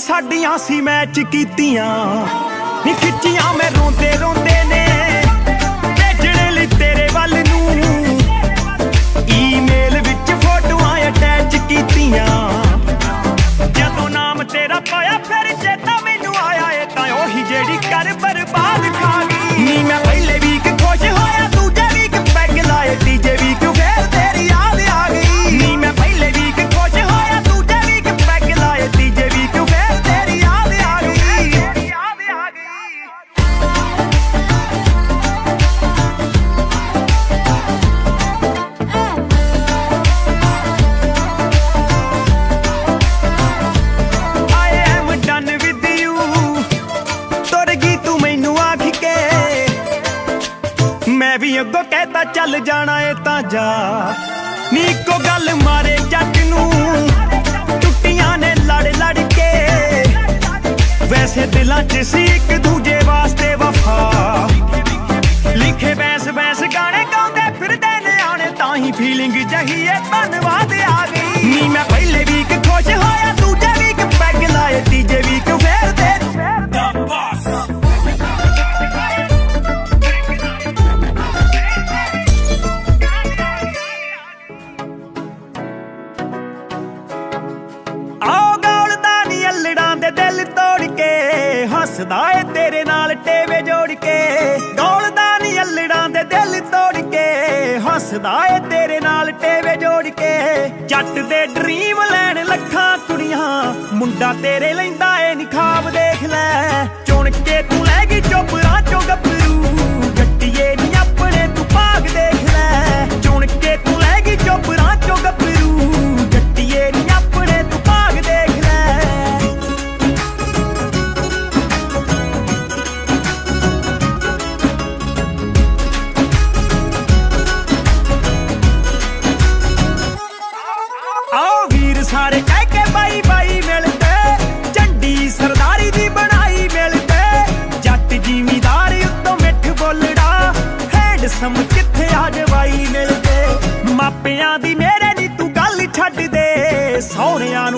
ਸਾਡੀਆਂ ਸੀ ਮੈਚ ਕੀਤੀਆਂ। ਨੀ ਖਿੱਚੀਆਂ ਮੈਂ ਰੋਂਦੇ ਰੋਂਦੇ ਨੇ। ਭੇਜਣ ਲਈ ਤੇਰੇ ਵੱਲ ਨੂੰ ਈਮੇਲ ਵਿੱਚ ਫੋਟੋਆਂ ਅਟੈਚ ਕੀਤੀਆਂ। ਜਦੋਂ ਨਾਮ ਤੇਰਾ ਪਾਇਆ, ਫਿਰ ਜੇ ਤਾਂ ਮੈਨੂੰ ਆਇਆ ਏ ਤਾਂ ਉਹੀ ਜਿਹੜੀ ਕਰ ਬਰਬਾਦ ਖਾ ਗਈ। ਨੀ ਮੈਂ ਪਹਿਲੇ ਵੀ ਵੈਸੇ ਦਿਲਾਂ 'ਚ ਸੀ ਇੱਕ ਦੂਜੇ ਵਾਸਤੇ ਵਫਾ। ਲਿਖੇ ਬੈਸ ਬੈਸ ਗਾਣੇ ਗਾਉਂਦੇ ਫਿਰਦੇ ਨਿਆਣੇ, ਤਾਂ ਹੀ ਫੀਲਿੰਗ ਜਹੀਏ ਧੰਨਵਾਦ ਆ ਗਈ। ਨੀ ਮੈਂ ਪਹਿਲੇ ਵੀ ਇੱਕ ਖੁਸ਼ ਹੋਇਆ ਰੱਖਦਾ ਏ ਤੇਰੇ ਨਾਲ ਟੇਵੇ ਜੋੜ ਕੇ। ਜੱਟ ਦੇ ਡ੍ਰੀਮ ਲੈਣ ਲੱਖਾਂ ਕੁੜੀਆਂ, ਮੁੰਡਾ ਤੇਰੇ ਲੈਂਦਾ ਏ ਨਿਖਾਬ ਦੇਖ ਲੈ।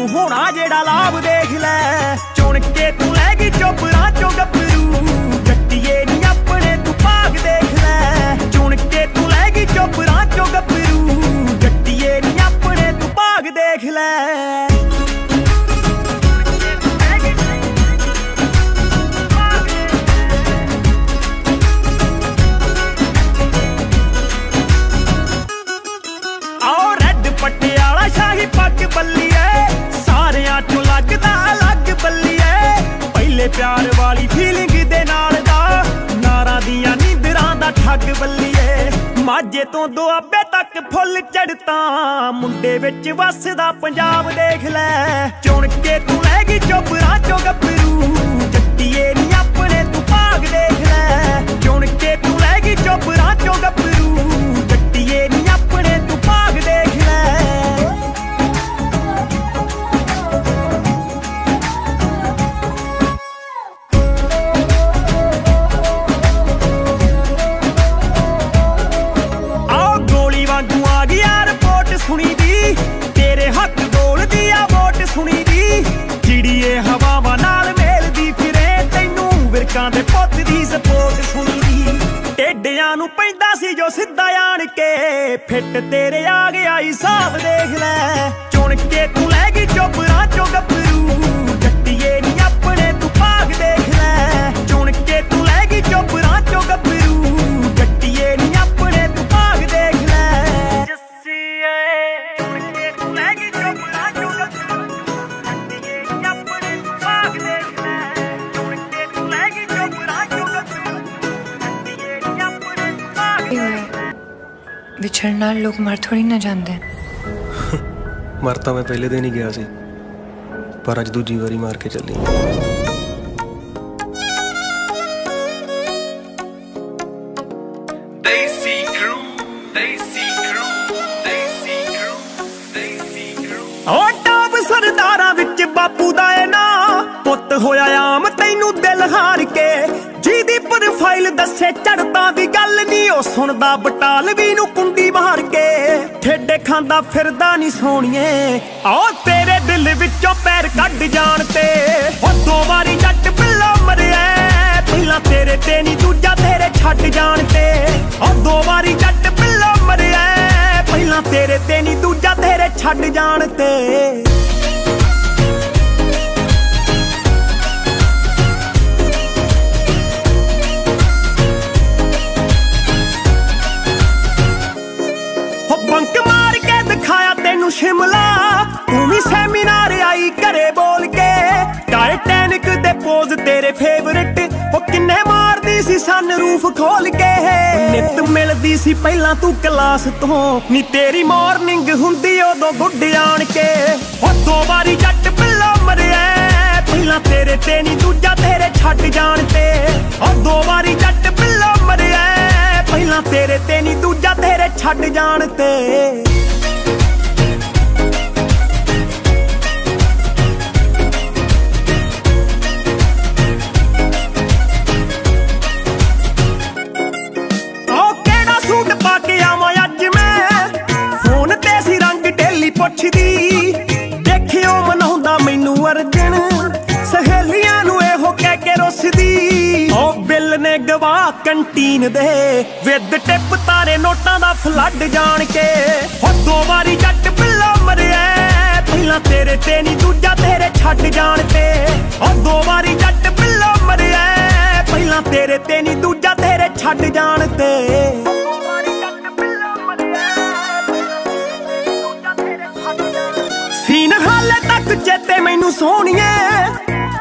don't ਦਾਣੇ ਤੋਂ ਦੁਆਬੇ ਤੱਕ ਫੁੱਲ ਚੜਤਾ ਮੁੰਡੇ ਵਿੱਚ ਵਸਦਾ ਪੰਜਾਬ ਦੇਖ ਲੈ। ਚੁਣ ਕੇ ਤੂੰ ਲੈ ਗਈ ਚੋਪਰਾ ਚੋ ਗੱਭਰੂ। ਜੱਟੀਏ ਨੀ ਆਪਣੇ, ਤੂੰ ਭਾਗ ਦੇਖ ਲੈ। ਚੁਣ ਕੇ ਤੂੰ ਲੈ ਗਈ ਚੋਪਰਾ ਚੋ ਗੱਭਰੂ। ਸਪੋਰਟ ਸੁਣੀ ਟੇਡਿਆਂ ਨੂੰ ਪੈਂਦਾ ਸੀ ਜੋ ਸਿੱਧਾ ਆਣ ਕੇ। ਫਿੱਟ ਤੇਰੇ ਆ ਗਿਆ ਹਿਸਾਬ ਦੇਖ ਲੈ। ਚੁਣ ਕੇ ਤੂੰ ਲੈ ਗਈ ਚੋਬਰਾਂ ਚੋਂ ਵਿਛੜਨ ਨਾਲ ਲੋਕ ਮਰ ਥੋੜੀ ਨਾ ਜਾਂਦੇ। ਮਰ ਤਾਂ ਮੈਂ ਪਹਿਲੇ ਦਿਨ ਹੀ ਗਿਆ ਸੀ ਪਰ ਅੱਜ ਦੂਜੀ ਵਾਰੀ ਮਾਰ ਕੇ ਚੱਲੀ। ਸਰਦਾਰਾਂ ਵਿੱਚ ਬਾਪੂ ਦਾ ਨਾ ਪੁੱਤ ਹੋਇਆ ਆਮ ਤੈਨੂੰ ਦਿਲ ਹਾਰ ਕੇ ਜਿਹਦੀ ਪ੍ਰੋਫਾਈਲ ਦੱਸੇ ਚੜਦਾ ਦੀ ਗੱਲ ਨਹੀਂ ਉਹ ਸੁਣਦਾ ਬਟਾਲਵੀ ਨੂੰ ਖਾਂਦਾ ਫਿਰਦਾ ਨਹੀਂ ਸੋਣੀਏ। ਆਓ ਤੇਰੇ ਦਿਲ ਵਿੱਚੋਂ ਪੈਰ ਕੱਢ ਜਾਣ ਤੇ। ਉਹ ਦੋ ਵਾਰੀ ਜੱਟ ਪਿੱਲਾ ਮਰਿਆ। ਪਹਿਲਾਂ ਤੇਰੇ ਤੇ ਨਹੀਂ ਦੂਜਾ ਤੇਰੇ ਛੱਡ ਜਾਣ ਤੇ। ਉਹ ਦੋ ਵਾਰੀ ਜੱਟ ਪਿੱਲਾ ਮਰਿਆ। ਪਹਿਲਾਂ ਤੇਰੇ ਤੇ ਨਹੀਂ ਦੂਜਾ ਤੇਰੇ ਛੱਡ ਜਾਣ ਤੇ। ਸਨ ਖੋਲ ਕੇ। ਨਿਤ ਮਿਲਦੀ ਸੀ ਪਹਿਲਾਂ ਤੂੰ ਕਲਾਸ ਤੋਂ। ਨੀ ਤੇਰੀ ਮਾਰਨਿੰਗ ਹੁੰਦੀ ਉਦੋਂ ਗੁੱਡ ਆਣ ਕੇ। ਉਹ ਦੋ ਵਾਰੀ ਜੱਟ ਪਿੱਲਾ ਮਰਿਆ। ਪਹਿਲਾਂ ਤੇਰੇ ਤੇ ਨਹੀਂ ਦੂਜਾ ਤੇਰੇ ਛੱਡ ਜਾਣ ਤੇ। ਉਹ ਦੋ ਵਾਰੀ ਜੱਟ ਪਿੱਲਾ ਮਰਿਆ। ਪਹਿਲਾਂ ਤੇਰੇ ਤੇ ਨਹੀਂ ਦੂਜਾ ਤੇਰੇ ਛੱਡ ਜਾਣ ਤੇ। ਪੁੱਛਦੀ ਦੇਖਿਓ ਮਨਾਉਂਦਾ ਮੈਨੂੰ ਅਰਜਨ ਸਹੇਲੀਆਂ ਨੂੰ ਇਹੋ ਕਹਿ ਕੇ ਰੁੱਸਦੀ। ਉਹ ਬਿੱਲ ਨੇ ਗਵਾ ਕੰਟੀਨ ਦੇ। ਵਿਦ ਟਿਪ ਤਾਰੇ ਨੋਟਾਂ ਦਾ ਫਲੱਡ ਜਾਣ ਕੇ। ਉਹ ਦੋ ਵਾਰੀ ਜੱਟ ਪਿੱਲਾ ਮਰਿਆ। ਪਹਿਲਾਂ ਤੇਰੇ ਤੇ ਨਹੀਂ ਦੂਜਾ ਤੇਰੇ ਛੱਡ ਜਾਣ ਤੇ। ਉਹ ਦੋ ਵਾਰੀ ਜੱਟ ਪਿੱਲਾ ਮਰਿਆ। ਪਹਿਲਾਂ ਤੇਰੇ ਤੇ ਨਹੀਂ ਦੂਜਾ ਤੇਰੇ ਛੱਡ ਜਾਣ ਤੇ। ਹਾਲੇ ਚੇਤੇ ਮੈਨੂੰ ਸੋਹਣੀਏ।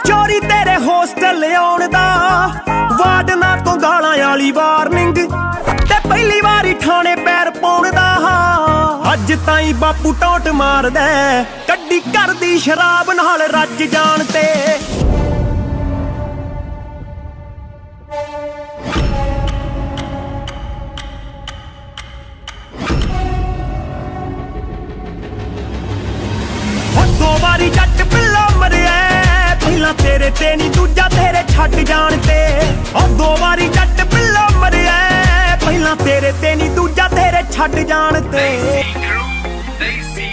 ਚੋਰੀ ਤੇਰੇ ਹੋਸਟਲ ਆਉਣ ਦਾ। ਵਾਰਡਨਾਂ ਤੋਂ ਗਾਲਾਂ ਵਾਲੀ ਵਾਰਨਿੰਗ ਤੇ ਪਹਿਲੀ ਵਾਰੀ ਥਾਣੇ ਪੈਰ ਪਾਉਣ ਦਾ। ਅੱਜ ਤਾਈਂ ਬਾਪੂ ਟੋਟ ਮਾਰਦਾ ਹੈ, ਕੱਢੀ ਕਰਦੀ ਸ਼ਰਾਬ ਨਾਲ ਰੱਜ ਜਾਣ ਤੇ। ਮਰਿਆ ਪਹਿਲਾਂ ਤੇਰੇ ਤੇ ਨਹੀਂ ਦੂਜਾ ਤੇਰੇ ਛੱਡ ਜਾਣ ਤੇ। ਉਹ ਦੋ ਵਾਰੀ ਜੱਟ ਪਿੱਲਾ ਮਰਿਆ ਪਹਿਲਾਂ ਤੇਰੇ ਤੇ ਨਹੀਂ ਦੂਜਾ ਤੇਰੇ ਛੱਡ ਜਾਣ ਤੇ। Daisy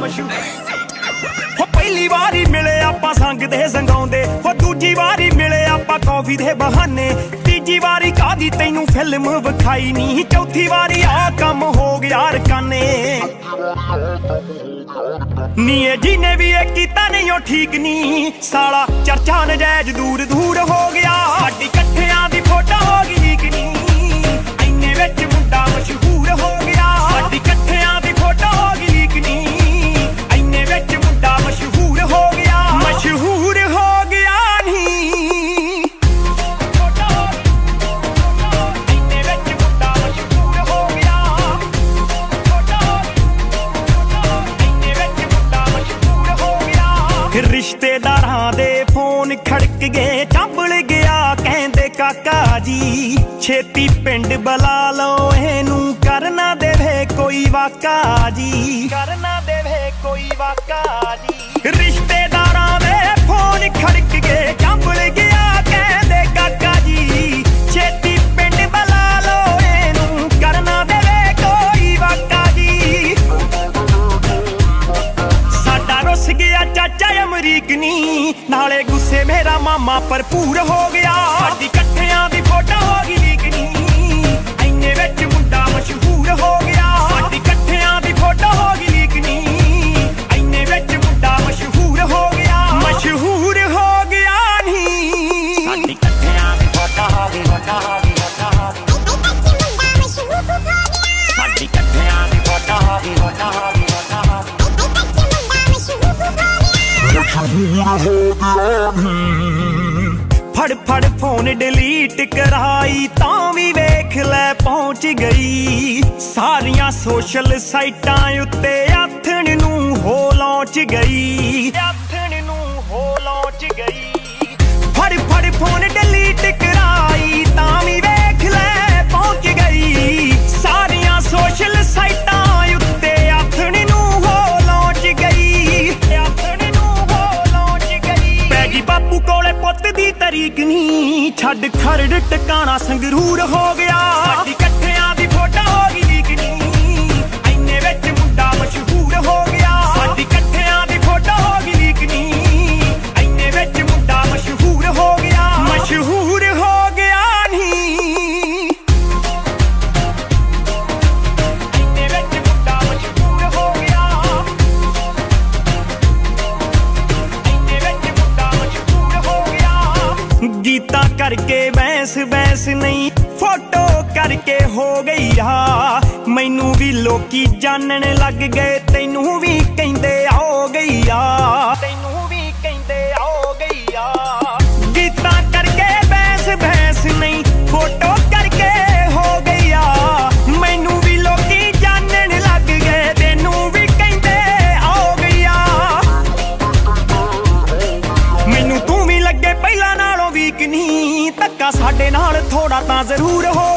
ਮਸ਼ਹੂਰ ਹੋ ਪਹਿਲੀ ਵਾਰੀ ਮਿਲੇ ਆਪਾਂ ਸੰਗ ਦੇ ਸੰਗਾਉਂਦੇ। ਹੋ ਦੂਜੀ ਵਾਰੀ ਮਿਲੇ ਆਪਾਂ ਕੌਫੀ ਦੇ ਬਹਾਨੇ। ਤੀਜੀ ਵਾਰੀ ਕਾਦੀ ਤੈਨੂੰ ਫਿਲਮ ਵਿਖਾਈ ਨਹੀਂ ਚੌਥੀ ਵਾਰੀ ਆ ਕੰਮ ਹੋ ਗਿਆ ਰਕਾਨੇ ਨੀ ਇਹ ਜਿਹਨੇ ਵੀ ਇਹ ਕੀਤਾ ਨਹੀਂ ਉਹ ਠੀਕ ਨਹੀਂ ਸਾਲਾ ਚਰਚਾ ਨਜਾਇਜ਼ ਦੂਰ ਦੂਰ ਹੋ ਗਿਆ। ਸਾਡੀ ਇਕੱਠਿਆਂ ਦੀ ਫੋਟੋ ਹੋ ਗਈ ਲੀਕ ਨਹੀਂ ਐਨੇ ਵਿੱਚ ਮੁੰਡਾ ਮਸ਼ਹੂਰ ਹੋ ਗਿਆ। ਸਾਡੀ ਇਕੱਠਿਆਂ ਪਿੰਡ ਬਲਾ ਲਓ, ਇਹਨੂੰ ਕਰਨਾ ਦੇਵੇ ਕੋਈ ਵਾਕਾ ਜੀ। ਕਰਨਾ ਦੇਵੇ ਕੋਈ ਵਾਕਾ ਜੀ। ਰਿਸ਼ਤੇਦਾਰਾਂ ਦੇ ਫੋਨ ਖੜਕ ਗਏ ਕੰਬਲ ਗਿਆ, ਕਹਿੰਦੇ ਕਾਕਾ ਜੀ, ਛੇਤੀ ਪਿੰਡ ਬੁਲਾ ਲਓ, ਇਹਨੂੰ ਕਰਨਾ ਦੇਵੇ ਕੋਈ ਵਾਕਾ ਜੀ। ਸਾਡਾ ਰੁੱਸ ਗਿਆ ਚਾਚਾ ਅਮਰੀਕ ਨੀ ਨਾਲੇ ਗੁੱਸੇ ਮੇਰਾ ਮਾਮਾ ਭਰਪੂਰ ਹੋ ਗਿਆ। ਸਾਡੀ ਇਕੱਠਿਆਂ ਦੀ ਫੋਟੋ ਹੋ ਗਈ ਫੋਟੋ ਹੋ ਗਈ ਲੀਕ ਨੀ ਐਨੇ ਵਿੱਚ ਮੁੰਡਾ ਮਸ਼ਹੂਰ ਹੋ ਗਿਆ ਮਸ਼ਹੂਰ ਹੋ ਗਿਆ ਨੀ ਸਾਡੀ ਇਕੱਠਿਆਂ ਦੀ ਫੋਟੋ ਹੋ ਗਈ ਫੋਟੋ ਹੋ ਗਈ ਫੋਟੋ ਹੋ ਗਈ ਸਾਡੀ ਇਕੱਠਿਆਂ ਦੀ ਫੋਟੋ ਹੋ ਗਈ ਫੋਟੋ ਹੋ ਗਈ ਫੋਟੋ ਹੋ ਗਈ ਮਸ਼ਹੂਰ ਹੋ ਗਿਆ ਨੀ ਫੜ ਫੜ ਫੋਨ ਡਿਲੀਟ ਕਰਾਈ, ਤਾਂ ਵੀ ਵੇਖ ਲੈ ਪਹੁੰਚ ਗਈ। ਸਾਰੀਆਂ ਸੋਸ਼ਲ ਸਾਈਟਾਂ ਉੱਤੇ ਆਥਣ ਨੂੰ ਹੋ ਲਾਂਚ ਗਈ। ਛੱਡ ਖਰੜ ਟਿਕਾਣਾ ਸੰਗਰੂਰ ਹੋ ਗਿਆ। ਹੋ ਗਈ ਆ। ਮੈਨੂੰ ਵੀ ਲੋਕੀ ਜਾਣਨ ਲੱਗ ਗਏ, ਤੈਨੂੰ ਵੀ ਕਹਿੰਦੇ ਹੋ ਗਈ ਆ। ਤੈਨੂੰ ਵੀ ਕਹਿੰਦੇ ਹੋ ਗਈ ਆ। ਗੀਤਾਂ ਕਰਕੇ ਹੋ ਗਈ ਆ। ਮੈਨੂੰ ਵੀ ਲੋਕੀ ਜਾਣਨ ਲੱਗ ਗਏ, ਤੈਨੂੰ ਵੀ ਕਹਿੰਦੇ ਹੋ ਗਈ ਆ। ਮੈਨੂੰ ਤੂੰ ਵੀ ਲੱਗੇ, ਪਹਿਲਾਂ ਨਾਲੋਂ ਵੀਕ ਨਹੀਂ ਧੱਕਾ ਸਾਡੇ ਨਾਲ ਥੋੜਾ ਤਾਂ ਜ਼ਰੂਰ ਹੋ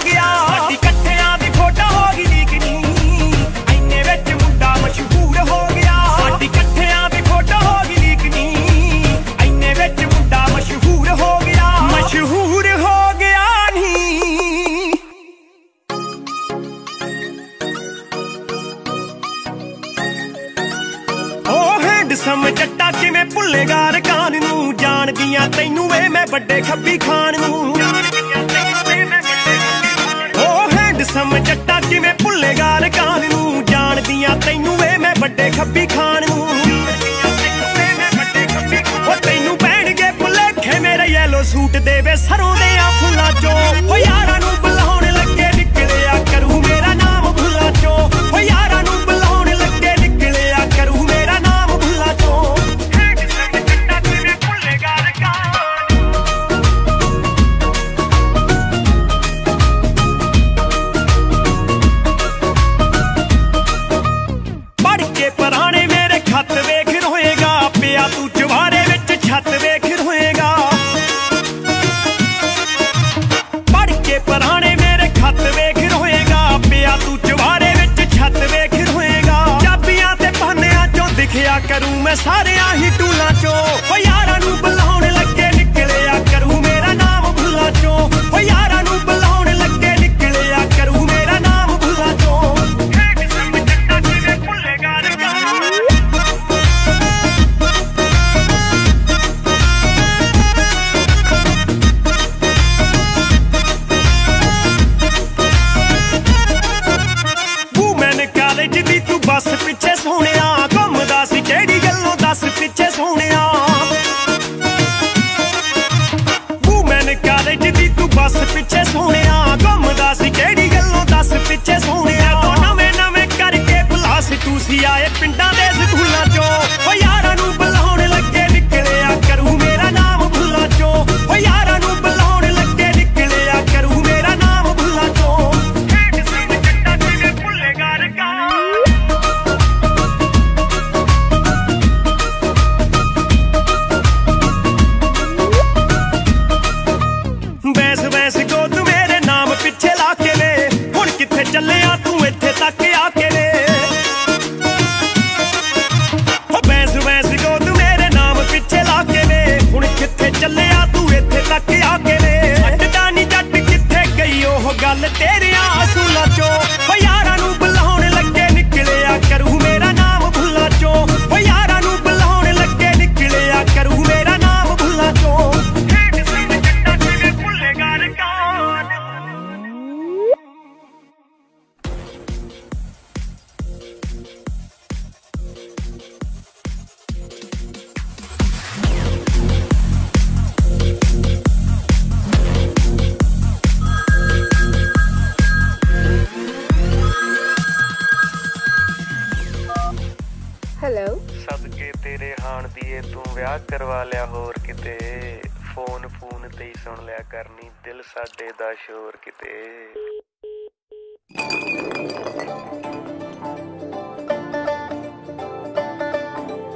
ਸਾਡੇ ਦਾ ਸ਼ੋਰ ਕਿਤੇ।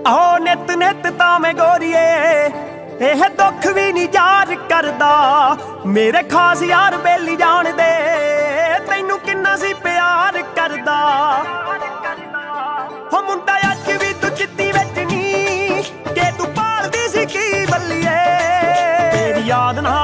ਆਹ ਨਿਤ ਨਿਤ ਤਾਂ ਮੈਂ ਗੋਰੀਏ, ਇਹ ਦੁੱਖ ਵੀ ਨਹੀਂ ਯਾਰ ਕਰਦਾ। ਮੇਰੇ ਖਾਸ ਯਾਰ ਬੇਲੀ ਜਾਣਦੇ, ਤੈਨੂੰ ਕਿੰਨਾ ਸੀ ਪਿਆਰ ਕਰਦਾ। ਹੋ ਮੁੰਡਾ ਅੱਜ ਵੀ ਤੂੰ ਚਿੱਤੀ ਵਿੱਚ ਨਹੀਂ ਕਿ ਤੂੰ ਪਾਲਦੀ ਸੀ ਕੀ ਬੱਲੀਏ। ਤੇਰੀ ਯਾਦ ਨਾ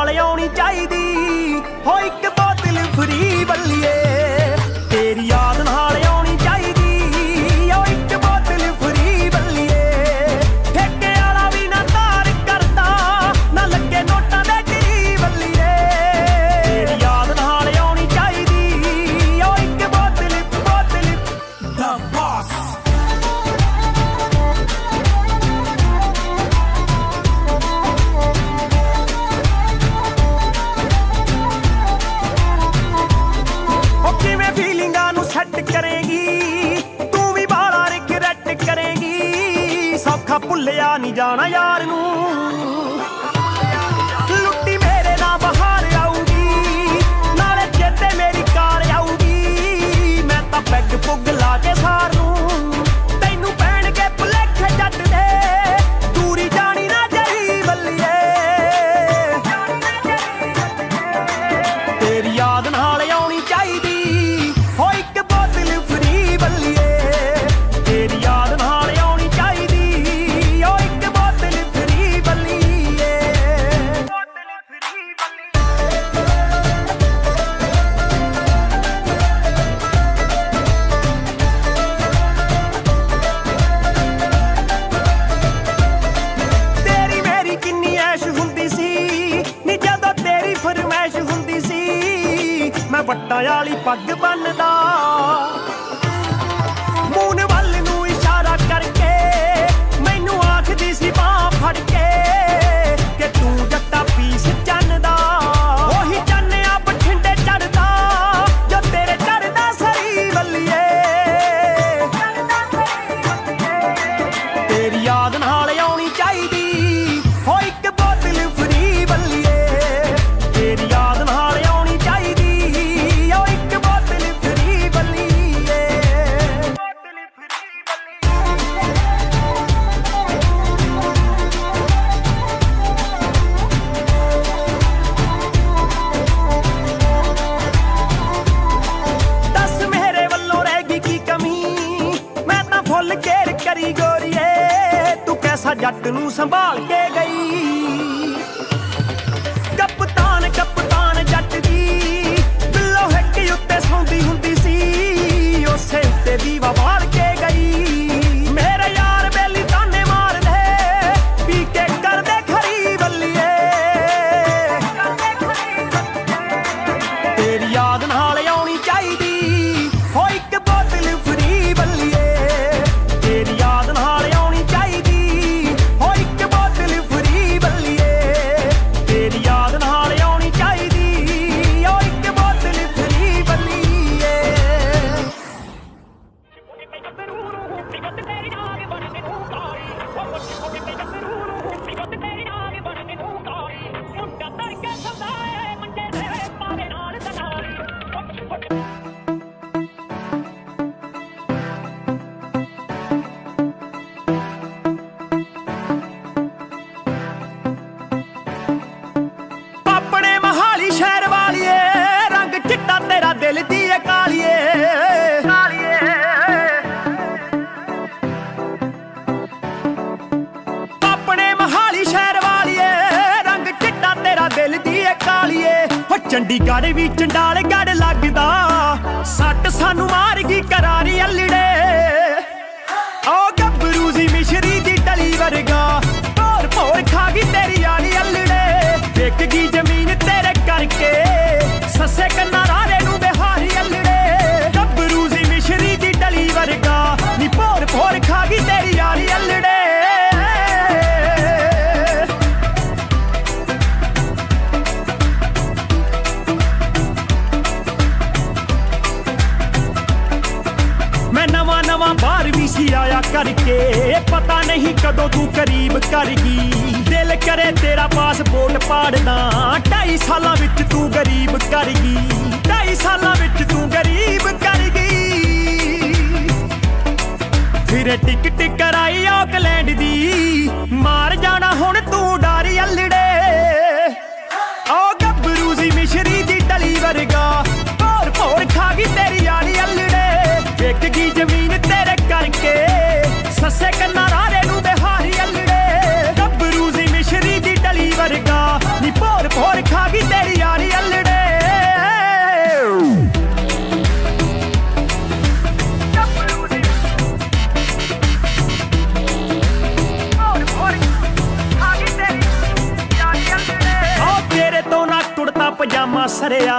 ਪਜਾਮਾ ਸਰਿਆ,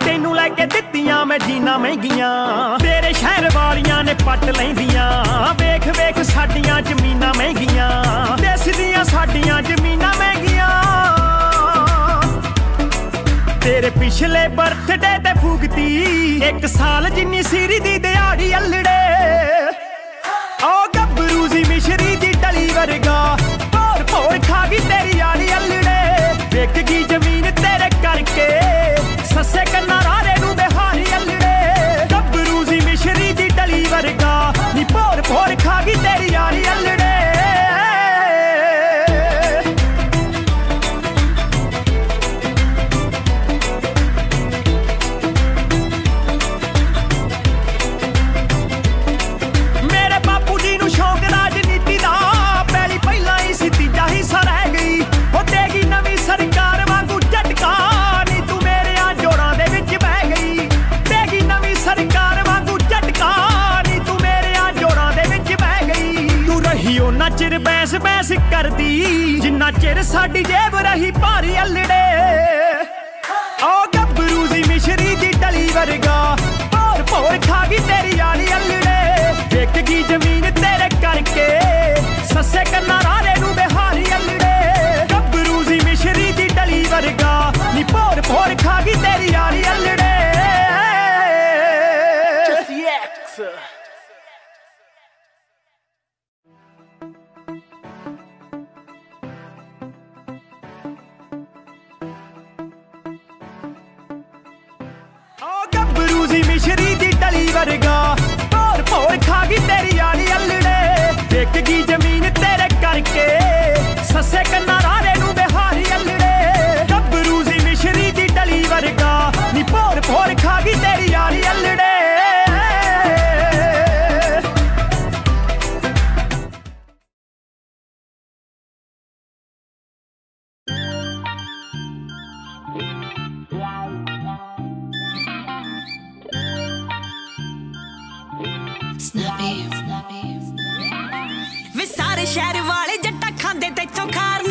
ਤੈਨੂੰ ਲੈ ਕੇ ਦਿੱਤੀਆਂ ਮੈਂ ਜੀਨਾ ਮਹਿੰਗੀਆਂ। ਤੇਰੇ ਸ਼ਹਿਰ ਵਾਲੀਆਂ ਨੇ ਪੱਟ ਲੈਂਦੀਆਂ, ਵੇਖ ਵੇਖ ਸਾਡੀਆਂ ਜ਼ਮੀਨਾਂ ਮਹਿੰਗੀਆਂ। ਦੇਸ ਦੀਆਂ ਸਾਡੀਆਂ ਜ਼ਮੀਨਾਂ ਮਹਿੰਗੀਆਂ। ਤੇਰੇ ਪਿਛਲੇ ਬਰਥਡੇ ਤੇ ਫੂਕਤੀ, ਇੱਕ ਸਾਲ ਜਿੰਨੀ ਸਿਰ ਦੀ ਦਿਹਾੜੀ ਅਲੜੇ। ਓ ਗੱਭਰੂ ਜੀ ਮਿਸ਼ਰੀ ਦੀ ਟਲੀ ਵਰਗਾ ਭੋਰ ਭੋਰ ਖਾ ਗਈ ਤੇਰੀ ਯਾਰੀ ਅਲੜੇ। ਵੇਖ ਗਈ ਜ਼ਮੀਨ second ਮਿਸ ਕਰਦੀ। ਜਿੰਨਾ ਚਿਰ ਸਾਡੀ ਜੇਬ ਰਹੀ ਭਾਰੀ ਅਲੜੇ। ਓ ਗੱਭਰੂ ਦੀ ਮਿਸ਼ਰੀ ਦੀ ਟਲੀ ਵਰਗਾ, ਭੋਰ ਭੋਰ ਖਾ ਗਈ ਤੇਰੀ ਯਾਰੀ ਅਲੜੇ। ਵੇਖ ਕੀ ਜ਼ਮੀਨ ਤੇਰੇ ਕਰਕੇ, ਸੱਸੇ ਕੰਨਾਂ ਰਾਰੇ ਕਰਗਾ ਹੋਰ ਭੋਰ ਖਾ ਗਈ ਤੇਰੀ ਆਣੀ ਅਲੜੇ। ਟੇਕ ਗਈ ਜ਼ਮੀਨ ਤੇਰੇ ਕਰਕੇ। ਸੱਸੇ ਕੰਨਾਂ ਵੇ ਸਾਰੇ ਸ਼ਹਿਰ ਵਾਲੇ ਜੱਟਾ ਖਾਂਦੇ ਤੇ ਤੇਥੋਂ ਖਾਰ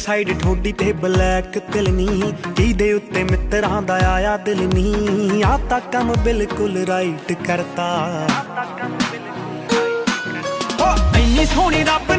ਸਾਈਡ ਠੋਡੀ ਤੇ ਬਲੈਕ ਤਿਲਨੀ ਜਿਹਦੇ ਉੱਤੇ ਮਿੱਤਰਾਂ ਦਾ ਆਇਆ ਦਿਲ ਨੀ। ਆ ਤਾਂ ਕੰਮ ਬਿਲਕੁਲ ਰਾਈਟ ਕਰਤਾ। ਓ, ਇੰਨੀ ਸੋਹਣੀ ਰੱਬ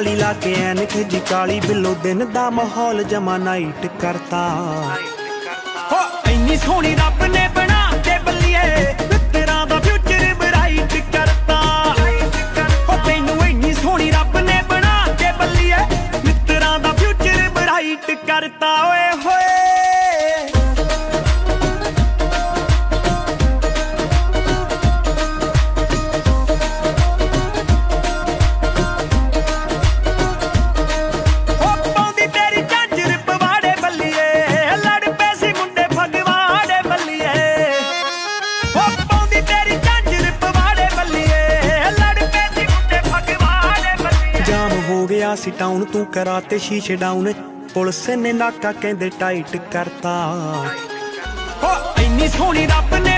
ਜੱਚਦੀ ਲਾ ਕੇ ਐਨਕ ਜੀ, ਕਾਲੀ ਬਿੱਲੋ ਦਿਨ ਦਾ ਮਾਹੌਲ ਜਮਾ ਨਾਈਟ ਕਰਤਾ। ਹੋ, ਇੰਨੀ ਸੋਹਣੀ ਰੱਬ ਨੇ ਕਰਾ ਤੇ ਕਰਾਤੇ ਸ਼ੀਸ਼ੇ ਡਾਊਨ। ਪੁਲਿਸ ਨੇ ਨਾਕਾ ਕਹਿੰਦੇ ਟਾਈਟ ਕਰਤਾ। ਹੋ ਇੰਨੀ ਸੋਹਣੀ ਰੱਬ ਨੇ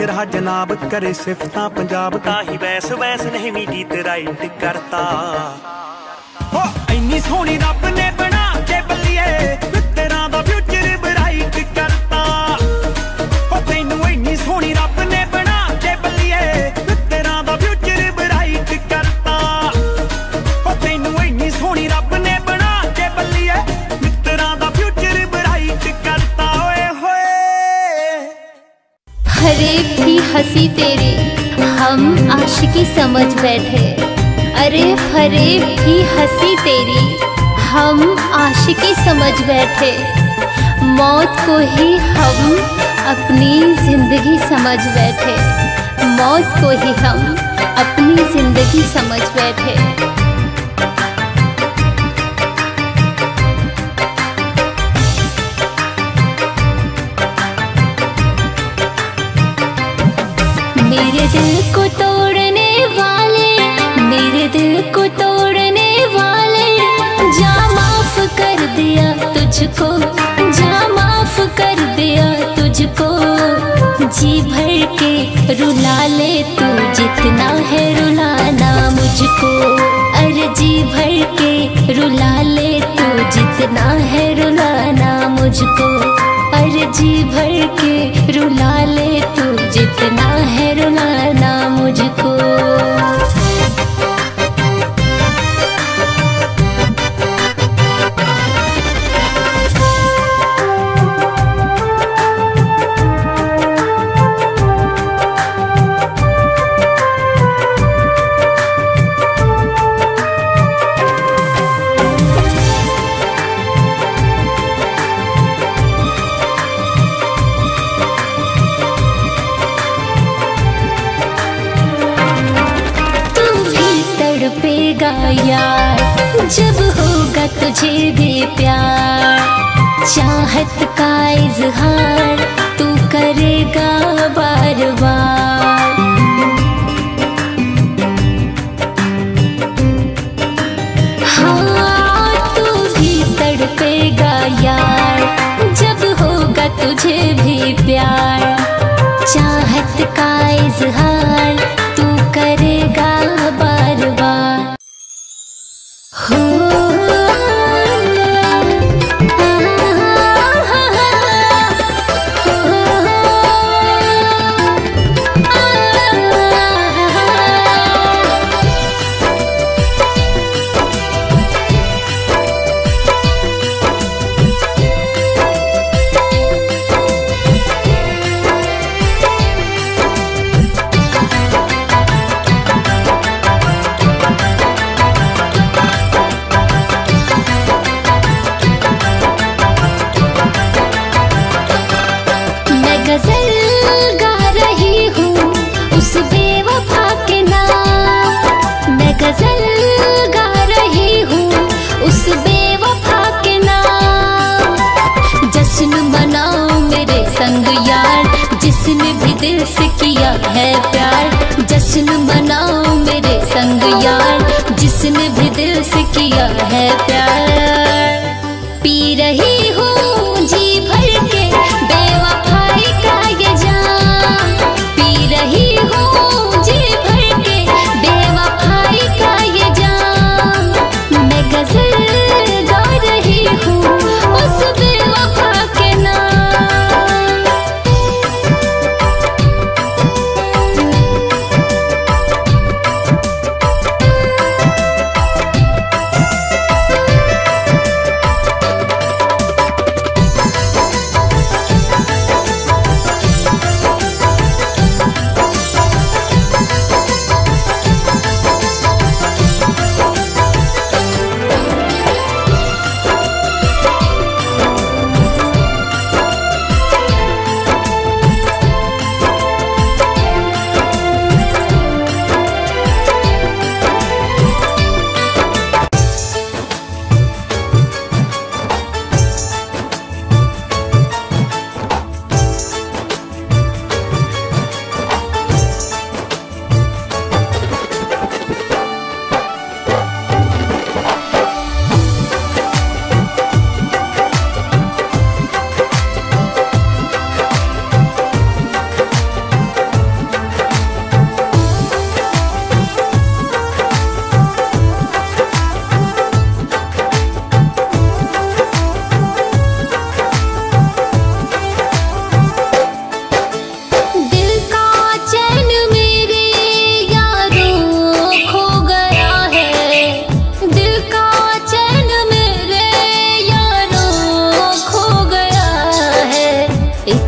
ਥੋੜਾ ਨਖਰਾ ਜਨਾਬ ਕਰੇ ਸਿਫਤਾਂ ਪੰਜਾਬ ਤਾਂ ਹੀ ਵੈਸ ਵੈਸ ਨਹੀਂ ਵੀ ਗੀਤ ਰਾਈਟ ਕਰਤਾ। ਹੋ ਇੰਨੀ ਸੋਹਣੀ ਰੱਬ ਨੇ ਬਣਾ ਕੇ ਬੱਲੀਏ। हँसी तेरी। हम आशिकी समझ बैठे। अरे फरे भी हँसी तेरी। हम आशिकी समझ बैठे। मौत को ही हम अपनी ज़िंदगी समझ बैठे। मौत को ही हम अपनी ज़िंदगी समझ बैठे। दिल को तोड़ने वाले, मेरे दिल को तोड़ने वाले। जा माफ़ कर दिया तुझको, जा माफ़ कर दिया तुझको। जी भर के रुला ले तू जितना है रुलाना मुझको। अरे जी भर के रुला ले तू जितना है रुलाना मुझको। अरे जी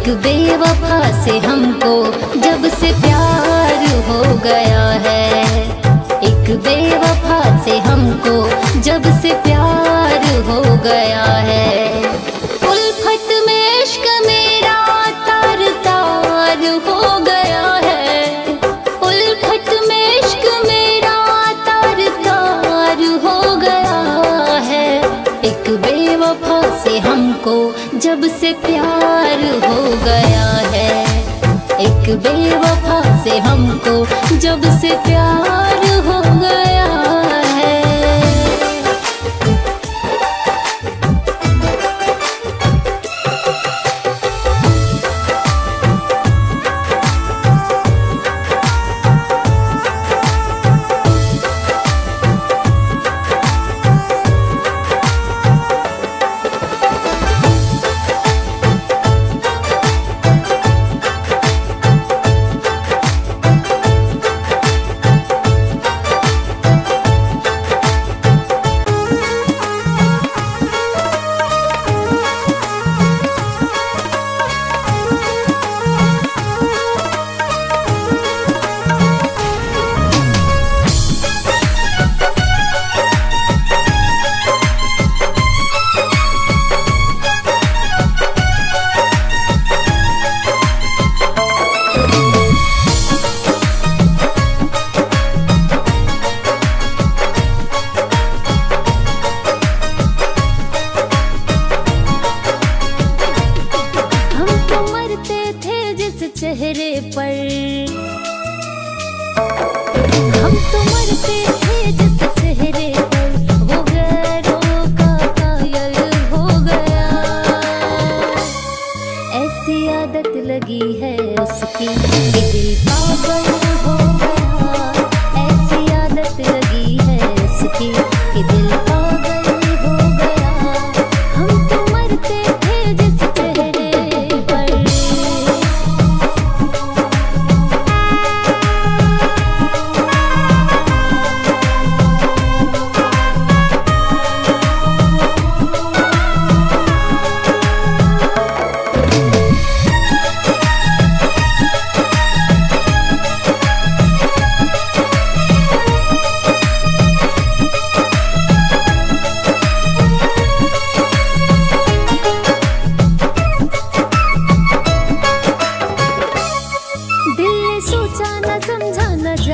एक बेवफा से हमको जब से प्यार हो गया है। एक बेवफा से हमको जब से प्यार हो गया है। उल्फत में इश्क मेरा तार तार हो गया है। उल्फत में इश्क मेरा तार तार हो गया है। एक बेवफा से हमको जब से प्यार हो गया है एक बेवफा से हमको जब से प्यार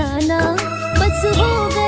जाना बस हो गया